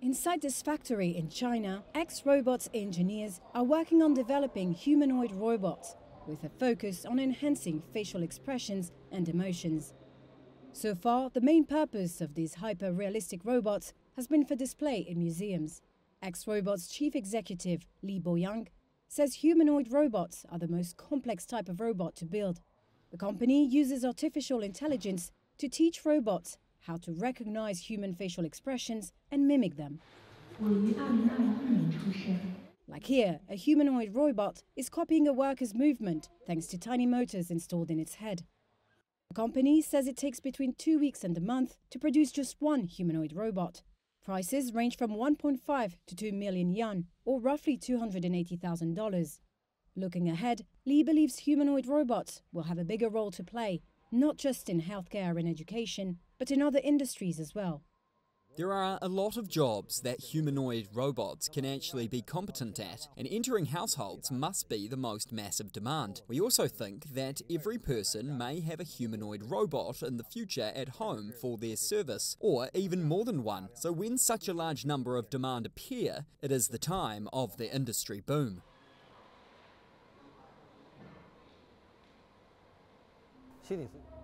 Inside this factory in China, EX Robots engineers are working on developing humanoid robots with a focus on enhancing facial expressions and emotions. So far, the main purpose of these hyper realistic robots has been for display in museums. EX Robots chief executive Li Boyang says humanoid robots are the most complex type of robot to build. The company uses artificial intelligence to teach robots how to recognize human facial expressions and mimic them. Like here, a humanoid robot is copying a worker's movement thanks to tiny motors installed in its head. The company says it takes between two weeks and a month to produce just one humanoid robot. Prices range from 1.5 to 2 million yuan, or roughly $280,000. Looking ahead, Li believes humanoid robots will have a bigger role to play, not just in healthcare and education, but in other industries as well. There are a lot of jobs that humanoid robots can actually be competent at, and entering households must be the most massive demand. We also think that every person may have a humanoid robot in the future at home for their service, or even more than one. So when such a large number of demand appear, it is the time of the industry boom. 其实你是。